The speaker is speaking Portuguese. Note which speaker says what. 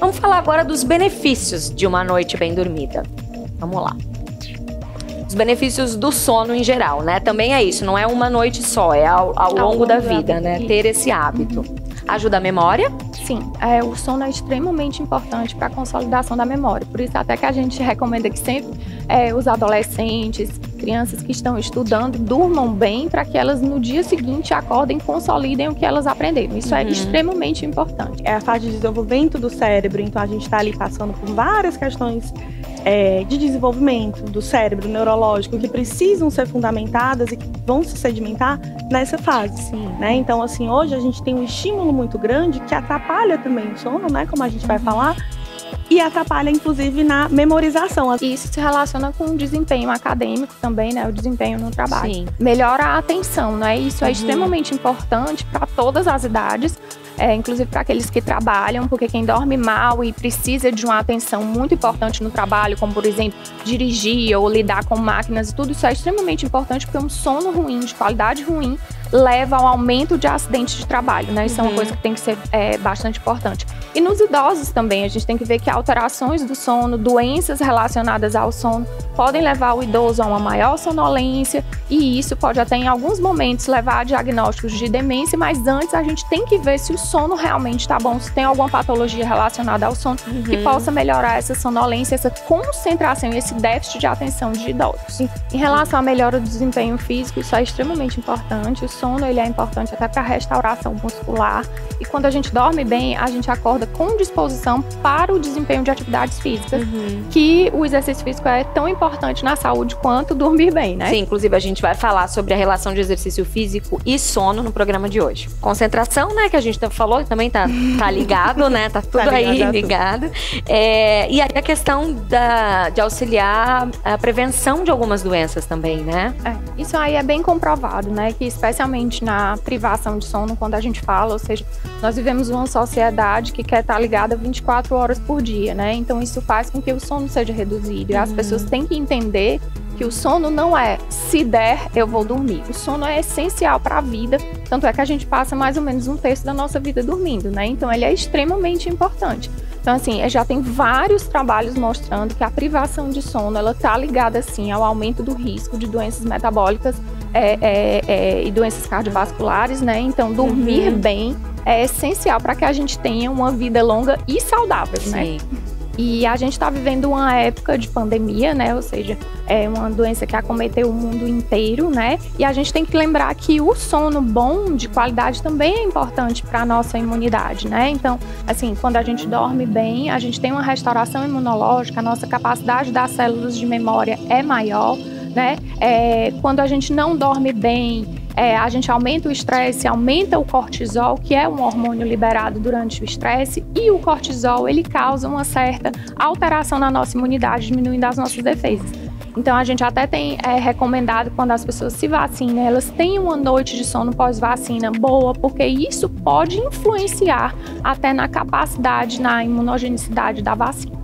Speaker 1: Vamos falar agora dos benefícios de uma noite bem dormida. Vamos lá. Os benefícios do sono em geral, né? Também é isso, não é uma noite só, é ao, ao, ao longo, longo, da vida, né? Ter esse hábito. Ajuda a memória?
Speaker 2: Sim, é, o sono é extremamente importante para a consolidação da memória. Por isso, até que a gente recomenda que sempre é, os adolescentes, crianças que estão estudando, durmam bem para que elas no dia seguinte acordem, consolidem o que elas aprenderam. Isso é uhum. é extremamente importante.
Speaker 3: É a fase de desenvolvimento do cérebro, então a gente está ali passando por várias questões é, de desenvolvimento do cérebro neurológico que precisam ser fundamentadas e que vão se sedimentar nessa fase. Sim. Né? Então, assim, hoje a gente tem um estímulo muito grande que atrapalha também o sono, né? Como a gente vai falar, e atrapalha inclusive na memorização.
Speaker 2: Isso se relaciona com o desempenho acadêmico também, né? O desempenho no trabalho. Sim. Melhora a atenção, né? Isso é uhum. extremamente importante para todas as idades, é, inclusive para aqueles que trabalham, porque quem dorme mal e precisa de uma atenção muito importante no trabalho, como por exemplo dirigir ou lidar com máquinas e tudo isso é extremamente importante porque um sono ruim, de qualidade ruim, leva ao aumento de acidentes de trabalho, né? Isso uhum. é uma coisa que tem que ser é, bastante importante. E nos idosos também, a gente tem que ver que alterações do sono, doenças relacionadas ao sono, podem levar o idoso a uma maior sonolência e isso pode até em alguns momentos levar a diagnósticos de demência, mas antes a gente tem que ver se o sono realmente está bom, se tem alguma patologia relacionada ao sono uhum. que possa melhorar essa sonolência, essa concentração e esse déficit de atenção de idosos. Em relação à melhora do desempenho físico, isso é extremamente importante. O sono ele é importante até para a restauração muscular e quando a gente dorme bem, a gente acorda com disposição para o desempenho de atividades físicas, uhum. que o exercício físico é tão importante na saúde quanto dormir bem, né?
Speaker 1: Sim, inclusive a gente vai falar sobre a relação de exercício físico e sono no programa de hoje. Concentração, né, que a gente falou, também tá, tá ligado, né? Tá tudo tá aí ligado. É, e aí a questão da, de auxiliar a prevenção de algumas doenças também, né?
Speaker 2: É, isso aí é bem comprovado, né? Que especialmente na privação de sono, quando a gente fala, ou seja, nós vivemos uma sociedade que quer estar ligada 24 horas por dia, né? Então isso faz com que o sono seja reduzido. E as uhum. pessoas têm que entender que o sono não é se der, eu vou dormir. O sono é essencial para a vida, tanto é que a gente passa mais ou menos um terço da nossa vida dormindo, né? Então ele é extremamente importante. Então, assim, já tem vários trabalhos mostrando que a privação de sono ela está ligada, assim, ao aumento do risco de doenças metabólicas é, é, é, e doenças cardiovasculares, né? Então, dormir uhum. bem é essencial para que a gente tenha uma vida longa e saudável, né? Sim. né? E a gente está vivendo uma época de pandemia, né? Ou seja, é uma doença que acometeu o mundo inteiro, né? E a gente tem que lembrar que o sono bom, de qualidade, também é importante para a nossa imunidade, né? Então, assim, quando a gente dorme bem, a gente tem uma restauração imunológica, a nossa capacidade das células de memória é maior, né? É, quando a gente não dorme bem, é, a gente aumenta o estresse, aumenta o cortisol, que é um hormônio liberado durante o estresse, e o cortisol ele causa uma certa alteração na nossa imunidade, diminuindo as nossas defesas. Então a gente até tem é, recomendado quando as pessoas se vacinam, elas tenham uma noite de sono pós-vacina boa, porque isso pode influenciar até na capacidade, na imunogenicidade da vacina.